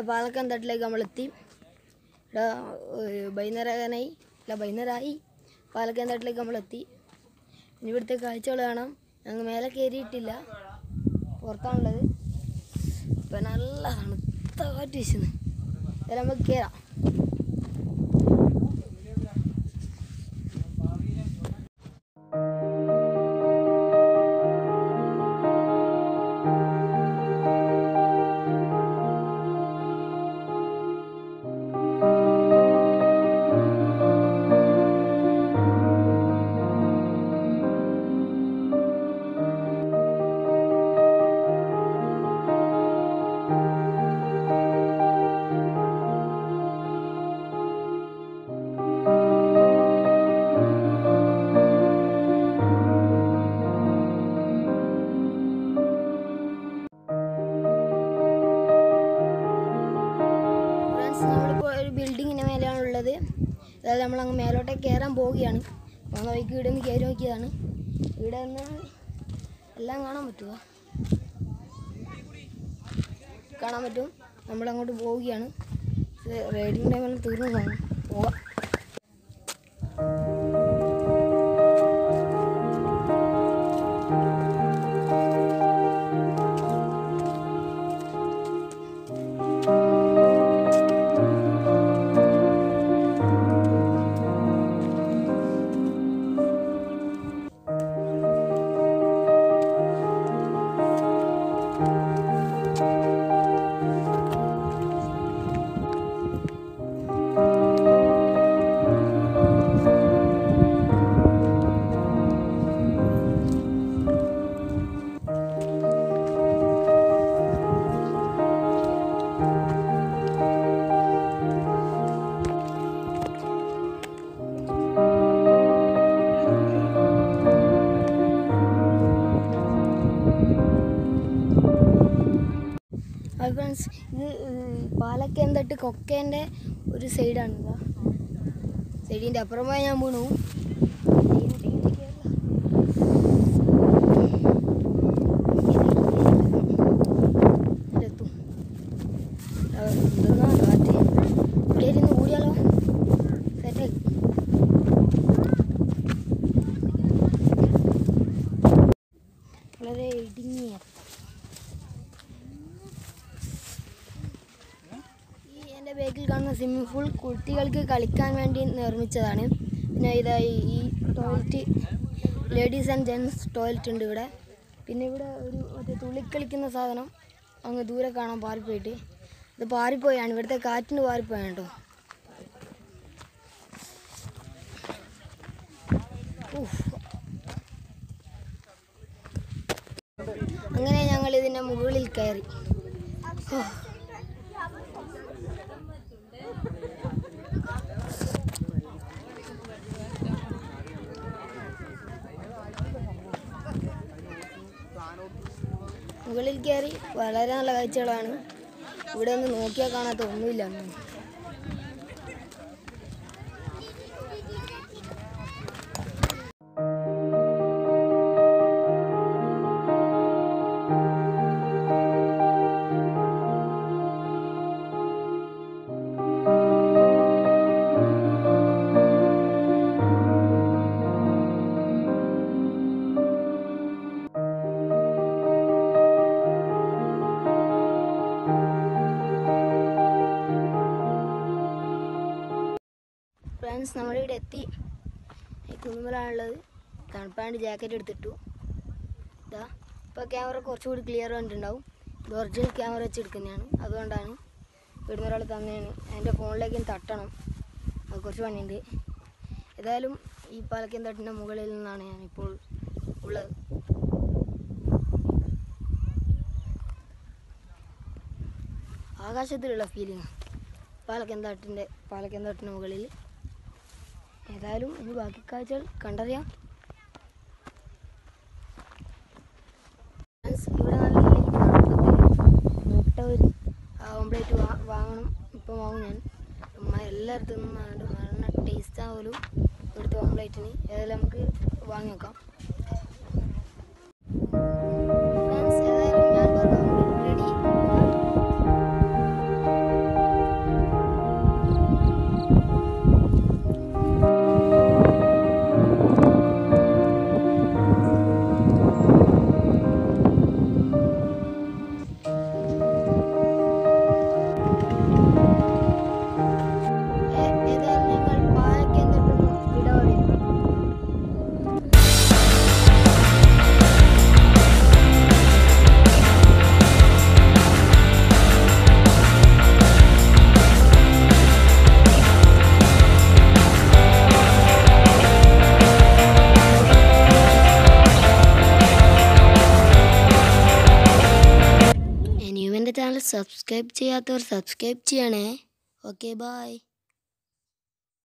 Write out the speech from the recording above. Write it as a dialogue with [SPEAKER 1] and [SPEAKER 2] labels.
[SPEAKER 1] പാലക്കൻ തട്ടിലേക്ക് നമ്മളെത്തി. ഇവിടെ വൈകുന്നേരകനായി അല്ല വൈകുന്നേരമായി പാലക്കൻ തട്ടിലേക്ക് നമ്മളെത്തി. ഇനി ഇവിടുത്തെ കാഴ്ചകൾ കാണാം. ഞങ്ങൾ മേലെ കയറിയിട്ടില്ല. പുറത്താണുള്ളത്. ഇപ്പം നല്ല തണുത്ത കാറ്റ് വീശുന്നത് നമുക്ക് കയറാം നമ്മളിപ്പോൾ ഒരു ബിൽഡിങ്ങിന്റെ മേലെയാണ് ഉള്ളത്. അതായത് നമ്മൾ അങ്ങ് മേലോട്ടേക്ക് കയറാൻ പോവുകയാണ്. പോകുന്ന വഴിക്ക് ഇവിടെ നിന്ന് കയറി നോക്കിയതാണ്. ഇവിടെ നിന്ന് എല്ലാം കാണാൻ പറ്റുമോ കാണാൻ പറ്റും. നമ്മളങ്ങോട്ട് പോവുകയാണ്. റൈഡിങ് ടൈമിൽ തീർന്നു പോകാം പോവാം. പാലക്കയം തട്ട് കൊക്കേന്റെ ഒരു സൈഡാണ് സൈഡിന്റെ അപ്പുറമായി ഞാൻ വീണു. വളരെ ഇടുങ്ങിയ ഈ എന്റെ ബാക്കിൽ കാണുന്ന സ്വിമ്മിംഗ് പൂൾ കുട്ടികൾക്ക് കളിക്കാൻ വേണ്ടി നിർമ്മിച്ചതാണ്. പിന്നെ ഇതായി ഈ- toilet ladies and gents toilet ഉണ്ട് ഇവിടെ. പിന്നെ ഇവിടെ ഒരു മറ്റേ തുള്ളിക്കളിക്കുന്ന സാധനം അങ്ങ് ദൂരെ കാണാൻ പാറിപ്പോയിട്ട്. ഇത് പാറിപ്പോയാണ്. ഇവിടുത്തെ കാറ്റിന് പാറിപ്പോയാണ് കേട്ടോ. അങ്ങനെ ഞങ്ങൾ ഇതിന്റെ മുകളിൽ കയറി. ഓ മുകളിൽ കയറി വളരെ നല്ല കാഴ്ചകളാണ്. ഇവിടെ ഒന്ന് നോക്കിയാൽ കാണാത്ത ഒന്നുമില്ല. ഫ്രണ്ട്സ് നമ്മളിവിടെ എത്തി. കുന്നുമലാണുള്ളത് തണുപ്പാണ്ട് ജാക്കറ്റ് എടുത്തിട്ടു. ഇതാ ഇപ്പോൾ ക്യാമറ കുറച്ചുകൂടി ക്ലിയർ കണ്ടിട്ടുണ്ടാവും ഇത് ഒറിജിനൽ ക്യാമറ വെച്ച് എടുക്കുന്നതാണ്. അതുകൊണ്ടാണ് ഇവിടുന്ന് ഒരാൾ തന്നെയാണ്. എന്റെ ഫോണിലേക്ക് തട്ടണം. അത് കുറച്ച് പണിയുണ്ട്. ഏതായാലും ഈ പാലക്കൻ തട്ടിന്റെ മുകളിൽ നിന്നാണ് ഞാനിപ്പോൾ ഉള്ളത്. ആകാശത്തിലുള്ള ഫീലിംഗ് പാലക്കൻ തട്ടിന്റെ പാലക്കൻ തട്ടിന്റെ മുകളിൽ. ഏതായാലും ഇനി ബാക്കി കാഴ്ചകൾ കണ്ടറിയാം. ഇവിടെ നല്ല മുട്ട ഒരു ഓംപ്ലേറ്റ് വാങ്ങണം. ഇപ്പം വാങ്ങും ഞാൻ. എല്ലായിടത്തും നല്ല ടേസ്റ്റ് ആവലും ഇവിടുത്തെ ഓംപ്ലേറ്റിന് ഏതായാലും നമുക്ക് വാങ്ങി നോക്കാം. सब्सक्राइब चाहिए तो सब्सक्राइब चाहिए ओके बाय